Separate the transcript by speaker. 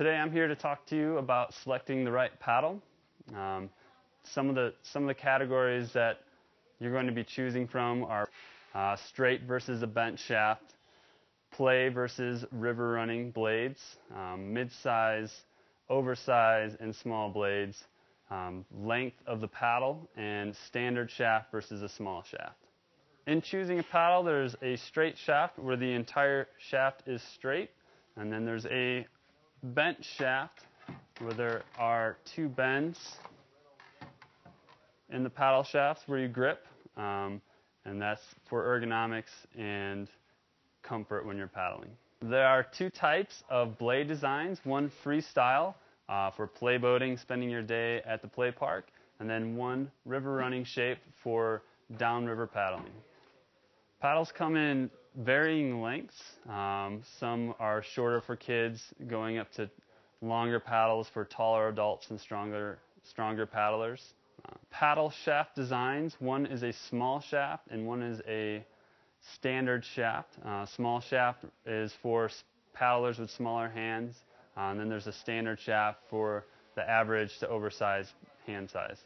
Speaker 1: Today I'm here to talk to you about selecting the right paddle. Um, some of the some of the categories that you're going to be choosing from are uh, straight versus a bent shaft, play versus river running blades, um, mid-size, oversized, and small blades, um, length of the paddle, and standard shaft versus a small shaft. In choosing a paddle, there's a straight shaft where the entire shaft is straight, and then there's a bent shaft where there are two bends in the paddle shafts where you grip, um, and that's for ergonomics and comfort when you're paddling. There are two types of blade designs one freestyle uh, for play boating, spending your day at the play park, and then one river running shape for downriver paddling. Paddles come in varying lengths. Um, some are shorter for kids, going up to longer paddles for taller adults and stronger, stronger paddlers. Uh, paddle shaft designs one is a small shaft and one is a standard shaft. Uh, small shaft is for paddlers with smaller hands, uh, and then there's a standard shaft for the average to oversized hand size.